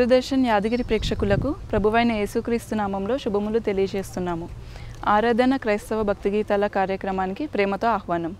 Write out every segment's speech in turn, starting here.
దూరదర్శన్ యాదగిరి ప్రేక్షకులకు ప్రభువైన యేసుక్రీస్తు నామంలో శుభములు తెలియజేస్తున్నాము. ఆరాధన క్రైస్తవ భక్తిగీతాల కార్యక్రమానికి ప్రేమతో ఆహ్వానం.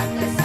Adelante.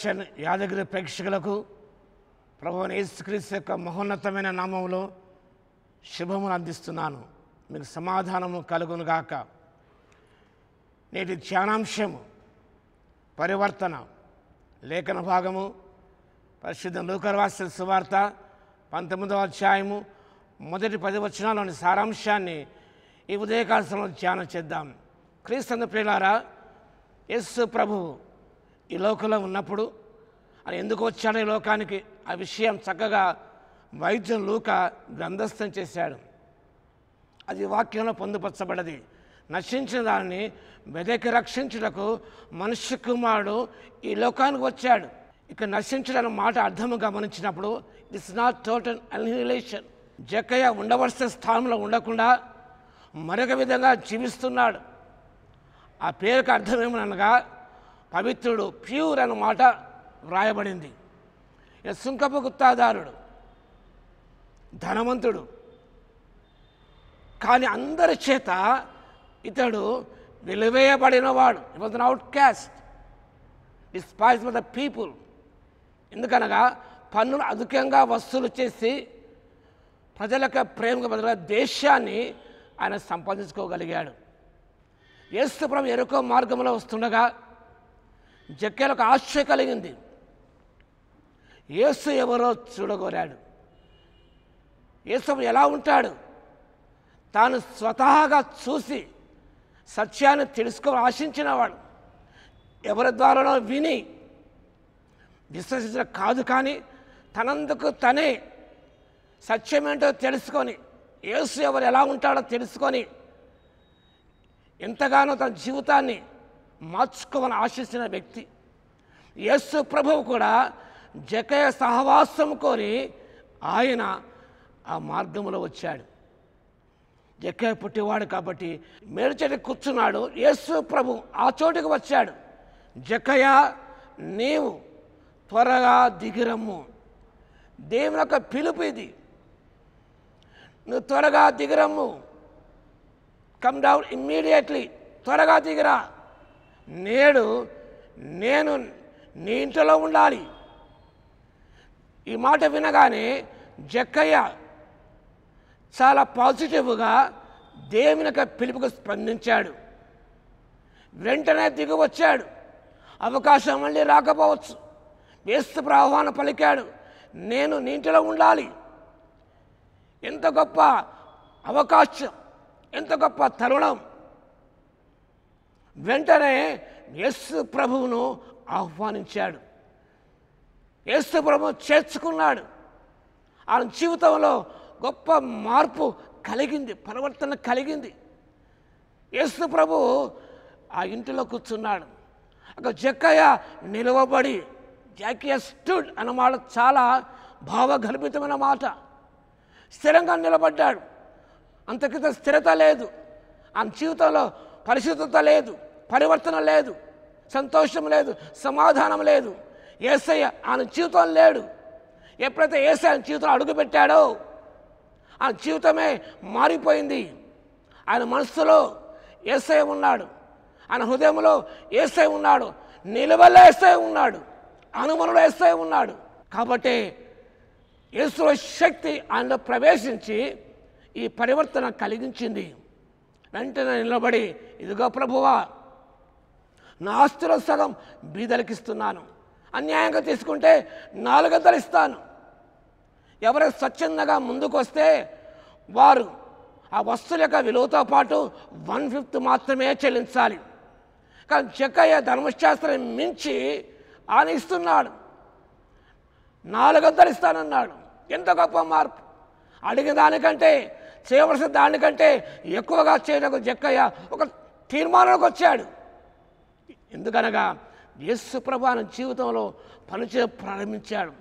దూరదర్శన్ యాదగిరి ప్రేక్షకులకు ప్రభు యేసుక్రీస్తు యొక్క మహోన్నతమైన నామంలో శుభములు అందిస్తున్నాను. మీకు సమాధానము కలుగునుగాక నేటి ధ్యానాంశము పరివర్తన లేఖన భాగము పరిశుద్ధ లూకర్వాస్య సువార్త పంతొమ్మిదవ అధ్యాయము మొదటి పది వచనాల్లోని సారాంశాన్ని ఈ ఉదయకాల ధ్యానం చేద్దాం. క్రీస్తు ప్రియులారా యస్సు ప్రభువు ఈ లోకంలో ఉన్నప్పుడు ఆయన ఎందుకు వచ్చాడో ఈ లోకానికి? ఆ విషయం చక్కగా వైద్యం లూక గ్రంథస్థం చేశాడు. అది వాక్యంలో పొందుపరచబడది. నశించిన దానిని వెదకి రక్షించుటకు మనుష్య కుమారుడు ఈ లోకానికి వచ్చాడు. ఇక నశించడం మాట అర్థము గమనించినప్పుడు ఇట్స్ నాట్ టోటల్ అన్హిలేషన్ జక్కయ్య ఉండవలసిన స్థానంలో ఉండకుండా మరొక విధంగా జీవిస్తున్నాడు. ఆ పేరుకు అర్థం ఏమనగా పవిత్రుడు ప్యూర్ అన్న మాట వ్రాయబడింది. సుంకపు గుత్తాదారుడు ధనవంతుడు. కానీ అందరి చేత ఇతడు వెలివేయబడినవాడు it was an outcaste despise the people ఎందుకనగా పన్నులు అధికంగా వసూలు చేసి ప్రజలకు ప్రేమకు బదులుగా దేశాన్ని ఆయన సంపాదించుకోగలిగాడు. యేసుప్రభు ఎరుకో మార్గంలో వస్తుండగా జక్కేలకు ఆశ్చర్య కలిగింది. యేసు ఎవరో చూడగోరాడు. యేసు ఎలా ఉంటాడు? తాను స్వతహాగా చూసి సత్యాన్ని తెలుసుకో ఆశించినవాడు. ఎవరి ద్వారానో విని విశ్వసించిన కాదు కానీ తనందుకు తనే సత్యమేంటో తెలుసుకొని యేసు ఎవరు ఎలా ఉంటాడో తెలుసుకొని ఎంతగానో తన జీవితాన్ని మార్చుకోవాలని ఆశించిన వ్యక్తి. యేసు ప్రభువు కూడా జకయ సహవాసం కోరి ఆయన ఆ మార్గంలో వచ్చాడు. జక్కయ్య పుట్టివాడు కాబట్టి మేలుచెట్టు కూర్చున్నాడు. యేసు ప్రభు ఆ చోటుకు వచ్చాడు. జక్కయ్య నీవు త్వరగా దిగిరమ్ము. దేవుని యొక్క పిలుపు ఇది. నువ్వు త్వరగా దిగిరమ్ము. కమ్ డౌన్ ఇమ్మీడియట్లీ త్వరగా దిగిరా. నేడు నేను నీ ఇంట్లో ఉండాలి. ఈ మాట వినగానే జక్కయ్య చాలా పాజిటివ్గా దేవుని పిలుపుకు స్పందించాడు. వెంటనే దిగి వచ్చాడు అవకాశం మళ్ళీ రాకపోవచ్చు. వేస్తు ఆహ్వానం పలికాడు. నేను నీ ఉండాలి. ఎంత గొప్ప అవకాశం ఎంత గొప్ప తరుణం. వెంటనే యస్సు ప్రభువును ఆహ్వానించాడు. యేసు ప్రభు చేర్చుకున్నాడు. ఆయన జీవితంలో గొప్ప మార్పు కలిగింది పరివర్తన కలిగింది. యేసు ప్రభు ఆ ఇంటిలో కూర్చున్నాడు. అక్కడ జక్కయ్య నిలవబడి జాకియ స్టూడ్ అన్న మాట చాలా భావగర్భితమైన మాట. స్థిరంగా నిలబడ్డాడు. అంతకిత స్థిరత లేదు. ఆయన జీవితంలో పరిశుద్ధత లేదు పరివర్తన లేదు సంతోషం లేదు సమాధానం లేదు. ఏసయ్య ఆయన జీవితం లేడు. ఎప్పుడైతే ఏసయ్య ఆయన జీవితం అడుగుపెట్టాడో ఆ జీవితమే మారిపోయింది. ఆయన మనస్సులో ఏసై ఉన్నాడు. ఆయన హృదయంలో ఏసై ఉన్నాడు. నిలవల్లో ఏసై ఉన్నాడు. అనుమనులు ఏసై ఉన్నాడు. కాబట్టి యేసులో శక్తి ఆయనలో ప్రవేశించి ఈ పరివర్తన కలిగించింది. వెంటనే నిలబడి ఇదిగో ప్రభువా నా ఆస్తుల సగం బీదలకిస్తున్నాను. అన్యాయంగా తీసుకుంటే నాలుగంతలు ఇస్తాను. ఎవరైతే స్వచ్ఛందంగా ముందుకు వస్తే వారు ఆ వస్తువుల యొక్క విలువతో పాటు వన్ ఫిఫ్త్ మాత్రమే చెల్లించాలి. కానీ చెక్కయ్య ధర్మశాస్త్రం మించి ఆయన ఇస్తున్నాడు నాలుగంతలు ఇస్తానన్నాడు. ఎంత గొప్ప మార్పు. అడిగిన దానికంటే చేయవలసిన దానికంటే ఎక్కువగా చేయడానికి జక్కయ్య ఒక తీర్మానానికి వచ్చాడు. ఎందుకనగా యేసు ప్రభు ఆయన జీవితంలో పనిచే ప్రారంభించాడు.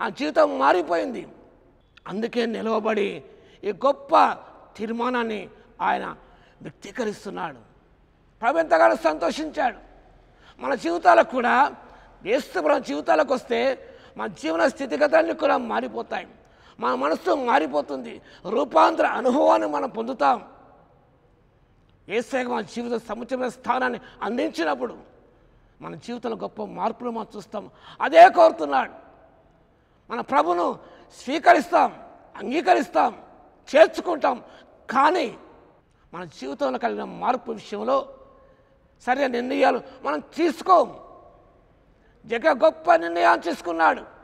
ఆ జీవితం మారిపోయింది. అందుకే నిలవబడి ఈ గొప్ప తీర్మానాన్ని ఆయన వ్యక్తీకరిస్తున్నాడు. ప్రభు ఎంతగానో సంతోషించాడు. మన జీవితాలకు కూడా యేసు ప్రభు జీవితాలకు వస్తే మన జీవన స్థితిగతాన్ని కూడా మారిపోతాయి. మన మనసు మారిపోతుంది. రూపాంతర అనుభవాన్ని మనం పొందుతాం. ఏసైగా మన జీవిత సముచితమైన స్థానాన్ని అందించినప్పుడు మన జీవితంలో గొప్ప మార్పులు మనం చూస్తాం. అదే కోరుతున్నాడు. మన ప్రభును స్వీకరిస్తాం అంగీకరిస్తాం చేర్చుకుంటాం. కానీ మన జీవితంలో కలిగిన మార్పు విషయంలో సరైన నిర్ణయాలు మనం తీసుకోం. జగ గొప్ప నిర్ణయాలు తీసుకున్నాడు.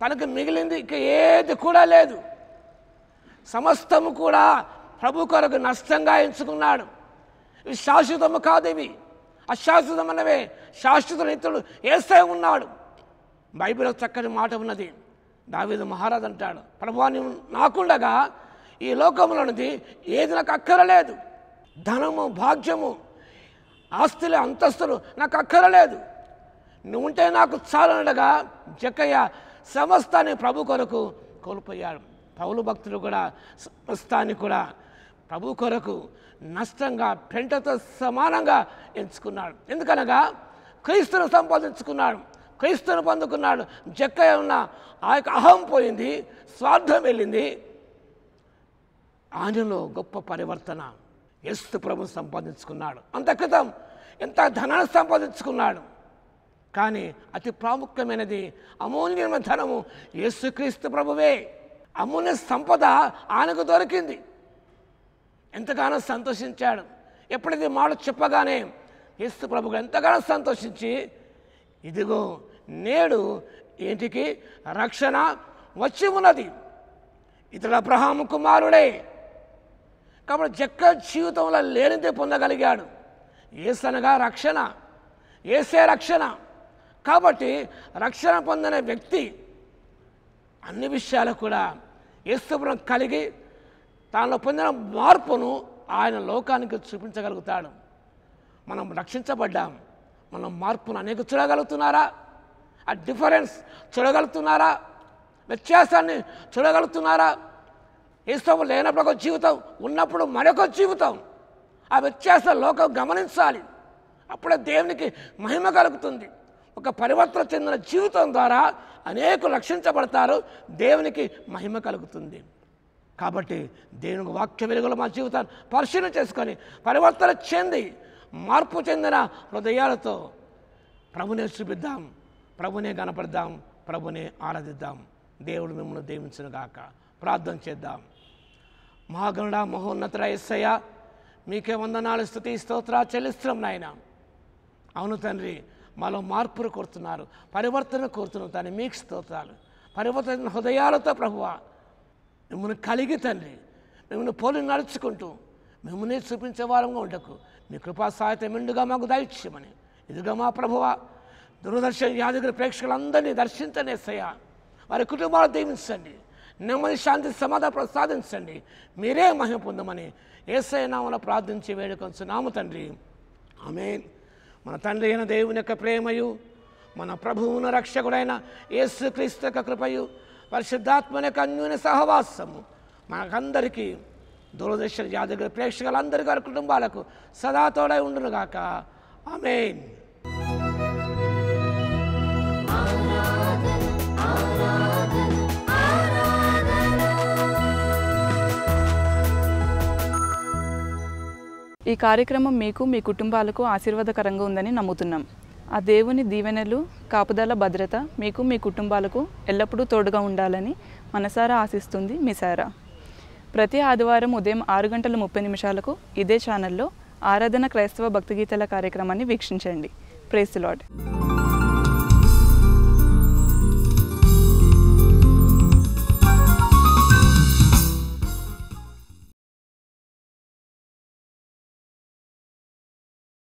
తనకు మిగిలింది ఇక ఏది కూడా లేదు. సమస్తము కూడా ప్రభు కొరకు నష్టంగా ఎంచుకున్నాడు. ఇవి శాశ్వతము కాదు ఇవి. అశాశ్వతమైనవే. శాశ్వత నిత్యుడు ఏసే ఉన్నాడు. బైబిల్లో చక్కని మాట ఉన్నది. దావీదు మహారాజ్ అంటాడు ప్రభువాన్ని నాకుండగా ఈ లోకంలోనిది ఏది నాకు అక్కరలేదు. ధనము భాగ్యము ఆస్తులు అంతస్తులు నాకు అక్కరలేదు. నువ్వు ఉంటే నాకు చాలనడగా జక్కయ్య సమస్తాన్ని ప్రభు కొరకు కోల్పోయాడు. పౌలు భక్తులు కూడా సమస్తాన్ని కూడా ప్రభు కొరకు నష్టంగా పెంటతో సమానంగా ఎంచుకున్నాడు. ఎందుకనగా క్రీస్తును సంపాదించుకున్నాడు క్రీస్తును పొందుకున్నాడు. జక్క ఉన్న ఆ యొక్క అహం పోయింది స్వార్థం వెళ్ళింది. ఆయనలో గొప్ప పరివర్తన ఎస్తు ప్రభు సంపాదించుకున్నాడు. అంత క్రితం ఎంత ధనాన్ని సంపాదించుకున్నాడు. కానీ అతి ప్రాముఖ్యమైనది అమూల్యమైన ధనము యేసుక్రీస్తు ప్రభువే. అమూల్య సంపద ఆయనకు దొరికింది. ఎంతగానో సంతోషించాడు. ఎప్పుడైతే మాట చెప్పగానే యేసు ప్రభు ఎంతగానో సంతోషించి ఇదిగో నేడు ఇంటికి రక్షణ వచ్చి ఉన్నది. ఇతడు అబ్రహాం కుమారుడే. కాబట్టి జక్క జీవితంలో లేనిదే పొందగలిగాడు. ఏసనగా రక్షణ ఏసే రక్షణ. కాబట్టి రక్షణ పొందిన వ్యక్తి అన్ని విషయాలు కూడా యేసుప్రం కలిగి తాను పొందిన మార్పును ఆయన లోకానికి చూపించగలుగుతాడు. మనం రక్షించబడ్డాం. మనం మార్పును అనేక చూడగలుగుతున్నారా? ఆ డిఫరెన్స్ చూడగలుగుతున్నారా? వ్యత్యాసాన్ని చూడగలుగుతున్నారా? ఇష్టం లేనప్పుడు ఒక జీవితం ఉన్నప్పుడు మరొక జీవితం. ఆ వ్యత్యాసం లోకం గమనించాలి. అప్పుడే దేవునికి మహిమ కలుగుతుంది. ఒక పరివర్తన చెందిన జీవితం ద్వారా అనేకులు రక్షించబడతారు దేవునికి మహిమ కలుగుతుంది. కాబట్టి దేవునికి వాక్య వెలుగులో మా జీవితాన్ని పరిశీలన చేసుకొని పరివర్తన చెంది మార్పు చెందిన హృదయాలతో ప్రభునే చూపిద్దాం ప్రభునే కనపడదాం ప్రభునే ఆరాధిద్దాం. దేవుడు మిమ్మల్ని దేవించిన గాక. ప్రార్థన చేద్దాం. మహాగణుడ మహోన్నతుడ ఎస్సయ్య మీకే వందనాలు స్థుతి స్తోత్ర చెల్లిస్తున్నాం నాయన. అవును తండ్రి మాలో మార్పులు కోరుతున్నారు పరివర్తన కోరుతున్నాం తండ్రి మీకు స్తోత్రాలు పరివర్తన హృదయాలతో ప్రభువ మిమ్మల్ని కలిగి తండ్రి మిమ్మల్ని పోలి నడుచుకుంటూ మిమ్మల్ని చూపించే వారంగా ఉండకు. మీ కృపా సహాయత మెండుగా మాకు దాయిచ్యమని. ఇదిగా మా ప్రభువ దూరదర్శన యాదగిరి ప్రేక్షకులందరినీ దర్శించండి ఎస్సయ్య వారి కుటుంబాలు దీవించండి. నెమ్మది శాంతి సమాధానం ప్రసాదించండి మీరే మహిమ పొందమని ఏసై నామన ప్రార్థించి వేడుకొంచున్నాము తండ్రి. ఆమెన్. మన తండ్రి అయిన దేవుని యొక్క ప్రేమయు మన ప్రభువున రక్షకుడైన యేసు క్రీస్తు యొక్క కృపయు పరిశుద్ధాత్మని యొక్క అన్యూని సహవాసము మనకందరికీ దూరదర్శన యాదగిరి ప్రేక్షకులందరికీ వారి కుటుంబాలకు సదా తోడై ఉండునుగాక. ఆమెన్. ఈ కార్యక్రమం మీకు మీ కుటుంబాలకు ఆశీర్వాదకరంగా ఉందని నమ్ముతున్నాం. ఆ దేవుని దీవెనలు కాపుదల భద్రత మీకు మీ కుటుంబాలకు ఎల్లప్పుడూ తోడుగా ఉండాలని మనసారా ఆశిస్తుంది మీ సారా. ప్రతి ఆదివారం ఉదయం ఆరు గంటల ముప్పై నిమిషాలకు ఇదే ఛానల్లో ఆరాధన క్రైస్తవ భక్తిగీతల కార్యక్రమాన్ని వీక్షించండి. Praise lord